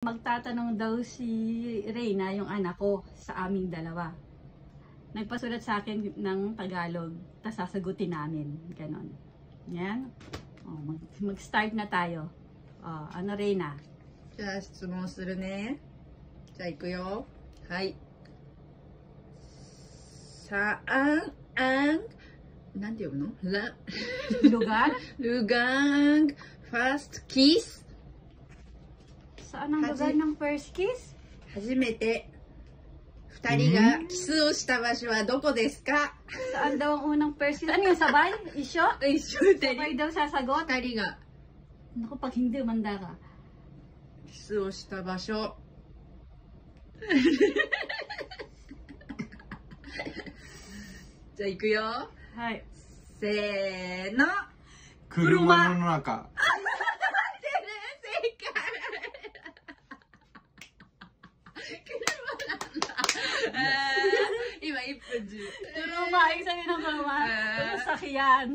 Magtatanong daw si Reyna, yung anak ko, sa aming dalawa. Nagpasulat sa akin ng Tagalog, tapos sasagutin namin. Ganon. Yan. O, oh, mag-start na tayo. O, oh, ano Reyna? kiss. Saan ang lugar ng first kiss? 初めて二人がキスをした場所はどこですか Saan daw ang unang first kiss? Ano yung sabay? Isyo? 一緒二人。Sabay daw sasagot? 二人が Naku, pag hindi, manda ka. キスをした場所。じゃあ行くよ。はい。せーの。車の中。Legit. u l u m a yung sa i n a sakyan.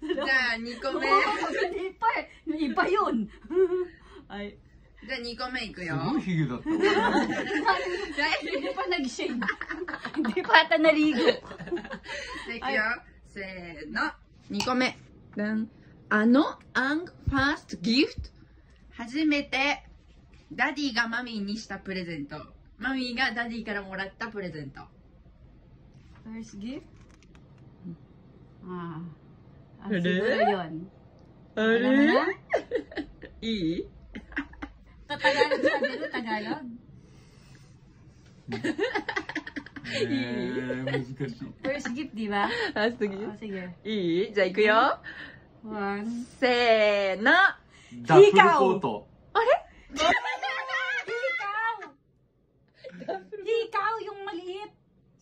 じゃあ2個目。いっぱい、いっぱいよん。じゃあ2個目いくよ。すごいヒゲだった。Hindi pa n a g s h a e Hindi pa ata naligo. せーの。2個目。あの、アンファーストギフト。初めて、ダディがマミーにしたプレゼント。マミーがダディからもらったプレゼント。First gift? Ah. ah ano? Siguro yun. Ano na? I? Tatagalog sabi ko, Tagalog. gift, di ba? First ah, gift? Oh, sige. I? 자, ikuyo. One. Se, na! Ikaw! Are? Ikaw! Ikaw yung maliit!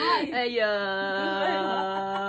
哎呀！